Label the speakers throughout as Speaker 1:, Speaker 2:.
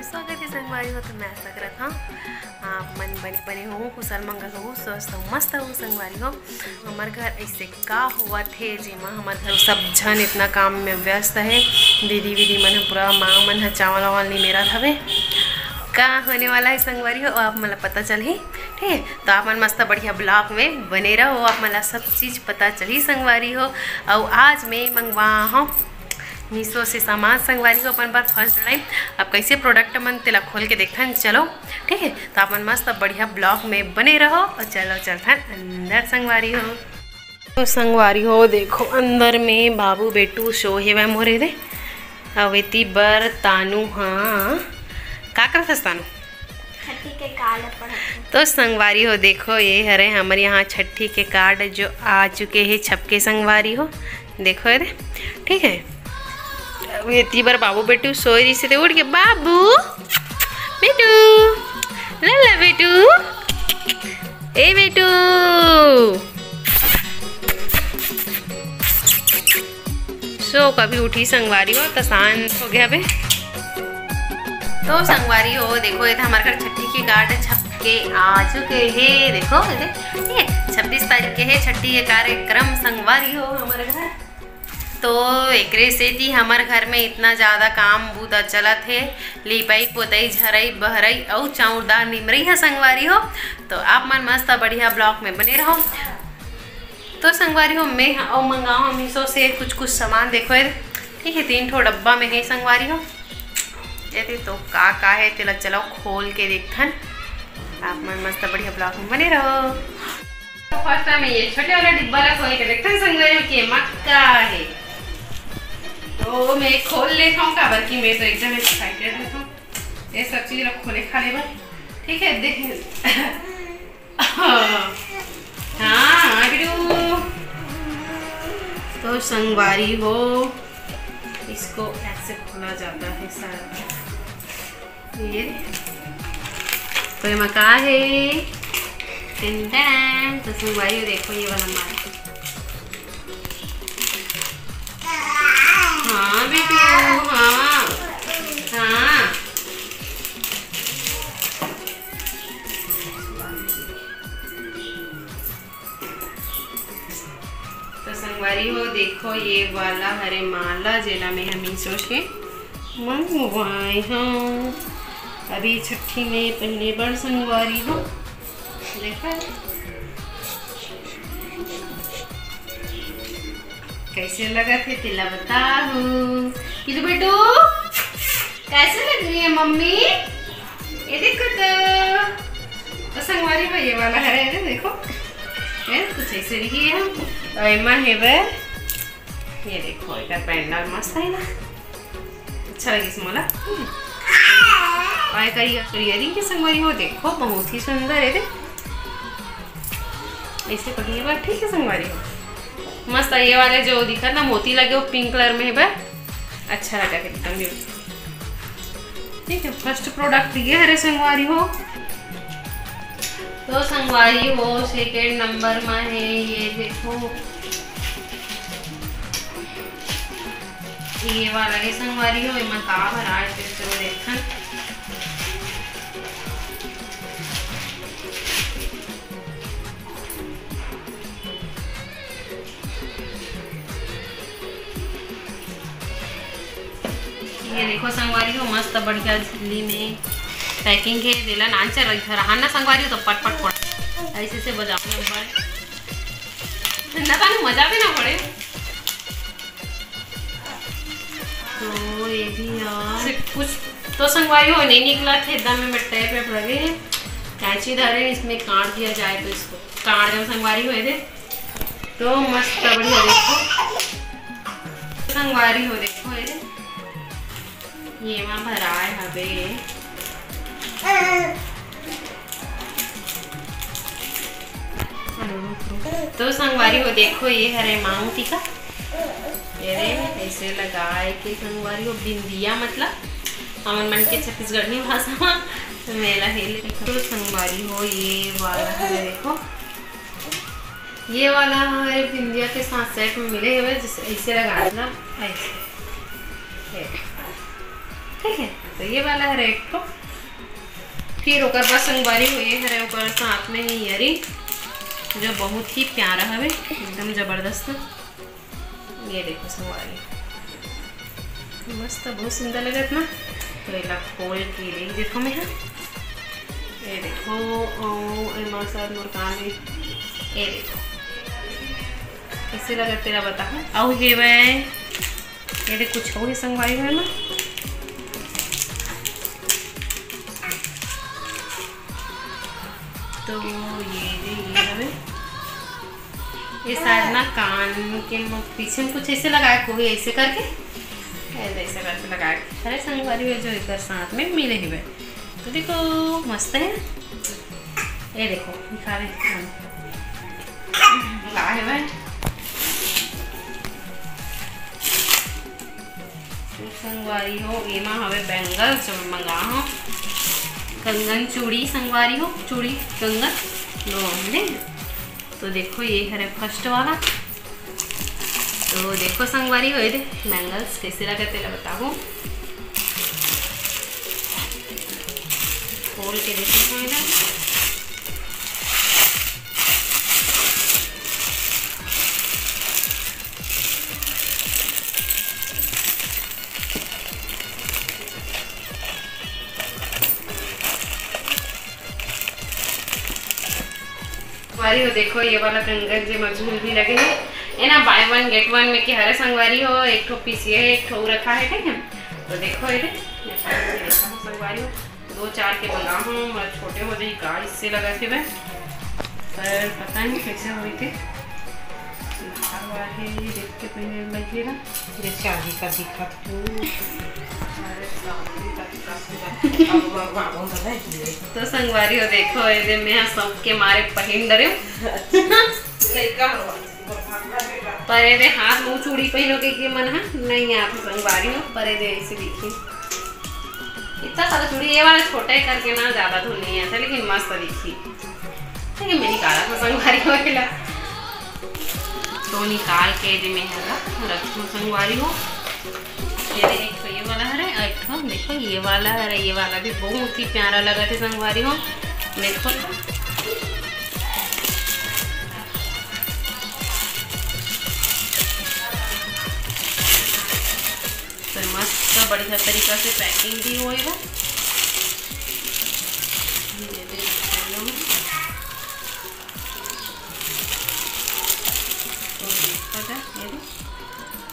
Speaker 1: में स्वागत है संगवारी हो तो मैं आशा करत हूँ। आप मन बने बने हो कुशल मंगल हो, स्वस्थ हो, मस्त हो, संगवारी हो। हमार घर ऐसे का हुआ थे जेमा हमार घर सब झन इतना काम में व्यस्त है। दीदी, वीदी मन पूरा माँ मन ह, चावल वावल नहीं मेरा हवे का होने वाला है संगवारी हो, आप मला पता चल ही ठीक है? तो आप मन मस्त बढ़िया ब्लॉग में बने रहो, आप मला सब चीज़ पता चली संगवारी हो। और आज मैं मंगवा हूँ। मीशो से सामान संगवारी को अपन बार फ़र्स्ट टाइम अब कैसे प्रोडक्ट मन तेला खोल के देखथन चलो। ठीक है? तो अपन मस्त बढ़िया ब्लॉग में बने रहो और चलो चलथन अंदर संगवारी हो। तो संगवारी हो देखो अंदर में बाबू बेटू शो हे वह मोरे दे। अवेती बर तानू हाँ। का करथस तानू? तो संगवारी हो देखो ये हरे हमारे यहाँ छठी के कार्ड जो आ चुके हैं छपके संगवारी हो। देखो ये ठीक है? बार बाबू बेटू सोई रही से ते उठ के, बाबू, बेटू लला बेटू, ए बेटू। सो, कभी उठी संगवारी हो तो शांत हो गया बे। तो संगवारी हो, देखो, ये था हमारे घर छठी के कार्ड, छप के आ चुके हैं, देखो छब्बीस तारीख के है, छठी के कार्यक्रम, संगवारी हो हमारे घर। तो एक से थी, हमारे घर में इतना ज़्यादा काम बूता चलत है। लिपाई, पोतई, झरई, बहरई और चाउरदार निमरई है संगवारी हो। तो आप मन मस्त बढ़िया ब्लॉक में बने रहो। तो संगवारी हो, मैं और मंगाओ हम मीशो से कुछ कुछ सामान देखो ठीक है, तीन ठो डब्बा में है संगवारी हो। ये तो का का है, तेला चलो खोल के देखथन। आप मन मस्त बढ़िया ब्लॉक में बने रहो। फ़र्स्ट टाइम ये छोटे वाला डिब्बा खोल के देखथन संगवारी हो, कि मक्का है। तो मैं खोल लेता हूँ, काबर की मैं तो एकदम एक्साइटेड रहता हूँ ये सब चीज़ रख खोले खाने पर ठीक है, देख। हाँ तो संगवारी हो, इसको ऐसे खोला जाता है सारा। ये तो ये मका है? तो संगवारी हो देखो ये वाला मार हाँ बेटू हाँ हाँ तो संगवारी हो देखो ये वाला हरे माला जेला में हम मीशो से मंगवाए हैं अभी छठी में पहले बड़ संगवारी हो देखा कैसे लगा थे तिला बताओ किधर बेटू, कैसे लग रही है मम्मी? ये देखो तो तो संगवारी ये वाला है, ये देखो। कुछ ऐसे रही है तो एमा है ये देखो एक पैंडल मस्त है ना। अच्छा लगी इसमोला और करियरी के संगवारी हो, देखो, बहुत ही सुंदर है ऐसे पढ़िए बात ठीक है संगवारी। हो मस्त, ये वाले जो दिखा ना, मोती लगे, वो पिंक कलर में है, बा। अच्छा लगा एकदम ये। ठीक है फ़र्स्ट प्रोडक्ट ये हरे संगवारी हो। तो संगवारी हो सेकेंड नंबर में है, ये देखो। ये वाला है संगवारी हो इमा का भरा है चलो देखन ये देखो संगवारी हो मस्त बढ़िया झिल्ली में। पैकिंग के दिला नांचर रही था। रहा ना संगवारी हो तो पट पट पड़ ऐसे से बजाओ नंबर ना ताने मज़ा भी ना पड़े। तो ये भी यार। कुछ तो संगवारी हो नहीं निकला थे एकदम में टेप वेप लगे हैं। कैंची धरे इसमें काट दिया जाए तो इसको। काट दो संगवारी हो दे तो मस्त बढ़िया देखो। संगवारी हो देखो ये ये माँ भराए हवे तो संगवारी हो देखो, ये हरे मांग टीका। ये रे, ऐसे लगाए के संगवारी हो बिंदिया मतलब। हमन मन के छत्तीसगढ़ी भाषा में मेला हेले तो संगवारी हो, ये वाला है, देखो। ये वाला हमारे बिंदिया के साथ सेट में मिले हुए जैसे ऐसे लगाना, ऐसे। ठीक है तो ये वाला है एक ठो फिर ओकर बाद संगवारी हो ये है ओकर साथ में ही यरी, जो बहुत ही प्यारा हवे, एकदम ज़बरदस्त। ये देखो संगवारी। मस्त, बहुत सुंदर लगत ना तो एला खोल के देख देखो मैं हाँ। ये देखो एमा शायद मोर कान में ये देखो। कैसे लगत तेरा बता और ये वे ये कुछ हो संगवारी है ना ये शायद ना कान के पीछे कुछ ऐसे लगाए कोई ऐसे करके? ऐसे करके लगाए अरे संगवारी है जो इधर साथ में मिले हुए तो देखो, मस्त है ये देखो, दिखा रहे ला है भाई संगवारी हो एमा हवे बैंगल, जो मंगा हो। कंगन चूड़ी संगवारी हो, चूड़ी, कंगन। लो हमने तो देखो ये है फ़र्स्ट वाला। तो देखो संगवारी हो ये दे बैंगल्स कैसे लगे तेरा बताऊँ? खोल के देखो इधर संगवारी हो देखो ये वाला कंगन जो मजबूल भी लगे है। ये ना बाय वन गेट वन में कि हरे संगवारी हो एक ठो पीस ये है एक ठो रखा है ठीक है? तो देखो ये ये संगवारी हो। दो चार के मंगा हूँ और छोटे हो जाए का इससे लगा के मैं। पर पता नहीं कैसे हुई थी। देख के पहले लगे ना।
Speaker 2: ये शादी का दिखा।
Speaker 1: तो संगवारी हो देखो ये मैं सबके मारे पहन डरे पर ये हाथ मुँह चूड़ी पहनो के के मन, है, नहीं आप संगवारी हो, पर ये ऐसे दिखी इतना सारा चूड़ी, ये वाला छोटा ही करके ना, ज़्यादा धुल नहीं आता, लेकिन मस्त दिखी। लेकिन मैं निकाला था संगवारी होएला तो निकाल के में है रखूँ संगवारी हो ये एक तो ये वाला है तो देखो, ये वाला है ये वाला भी बहुत ही प्यारा लगा थे संगवारी हो देखो तो मस्त बढ़िया तरीका से पैकिंग भी देख में। तो देखा देख।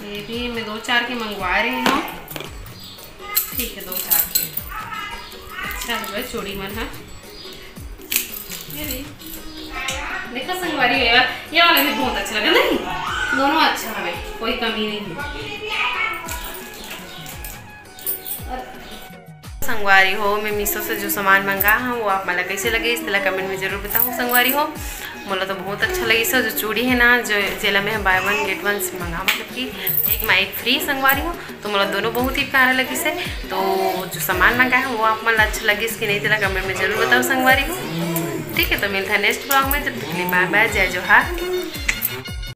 Speaker 1: ये भी मैं दो चार के मंगवा रही हूँ ठीक है, दो चार के। अच्छा है चूड़ी मन, है। ये देखो, संगवारी ये वाला ये वाला भी बहुत अच्छा लगा, नहीं? दोनों अच्छा है कोई कमी नहीं है। संगवारी हो, मैं मीशो से जो सामान मंगा, हूँ, वो आप मला कैसे लगे, इस तरह कमेंट में ज़रूर बताओ, संगवारी हो। मोला तो बहुत अच्छा लगी। सर, जो चूड़ी है ना, जो जेला में बाय वन गेट वन से मंगा मतलब कि एक मैं एक फ्री संगवारी हूँ तो मोला दोनों बहुत ही प्यारा लगी से तो जो सामान मंगा है, वो आप मतलब अच्छा लगी इसकी नहीं चला कमेंट में ज़रूर बताओ संगवारी हूँ ठीक है तो मिलता है नेक्स्ट ब्लॉग में जब तक बाय बाय जय जोहार।